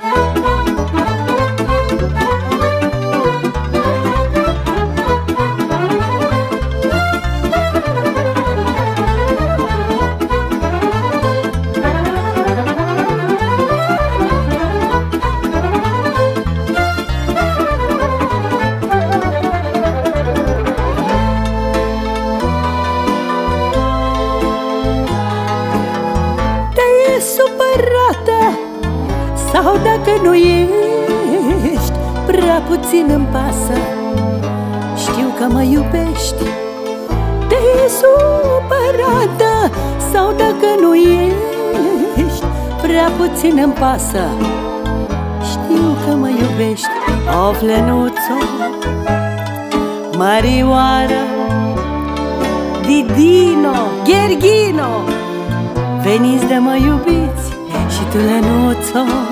oh Sau dacă nu ești Prea puțin îmi pasă Știu că mă iubești Te-e supărată. Sau dacă nu ești Prea puțin îmi pasă Știu că mă iubești. Of, Lenuțo Marioară Didino Gherghino Veniți de mă iubiți și tu Lenuțo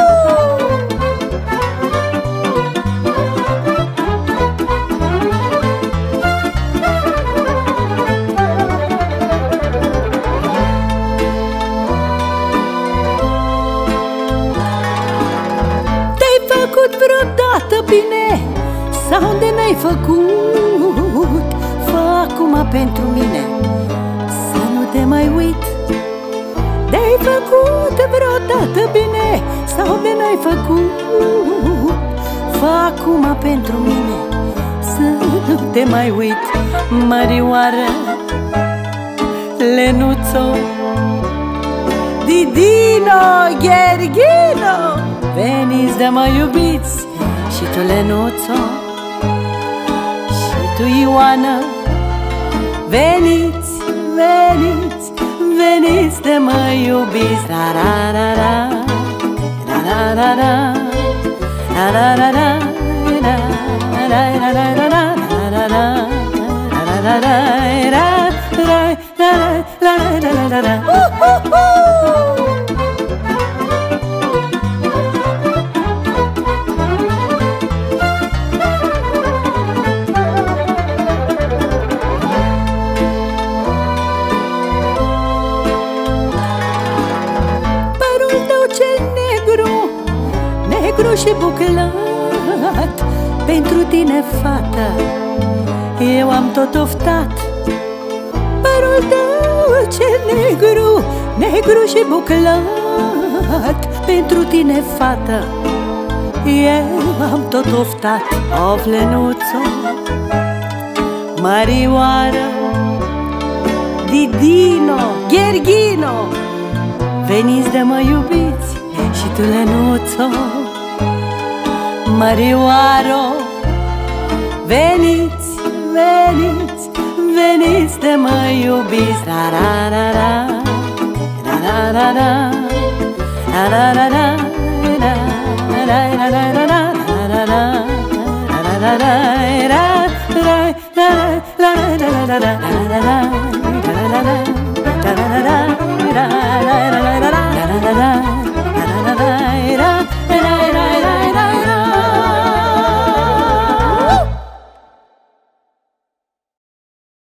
făcut Fă acum pentru mine. Să nu te mai uit. Te-ai făcut vreodată bine Sau de n-ai făcut? Fă acum pentru mine. Să nu te mai uit Mărioară Lenuțo. Didino, Gherghino Veniți de mă iubiți Și tu Lenuțo. Și tu Ioana Veniți, veniți, veniți de mă iubiți Ra ra ra ra Ra ra ra ra Ra ra ra ra Ra ra Negru și buclat Pentru tine, fată Eu am tot oftat Părul tău cel negru Negru și buclat Pentru tine, fată Eu am tot oftat Of, Lenuțo Marioară Didino Gherghino. Veniți de mă iubiți și tu Lenuțo Marioaro Veniți, veniți, veniți de mă iubiți. Ra ra ra ra Ra ra ra ra Ra ra ra ra Ra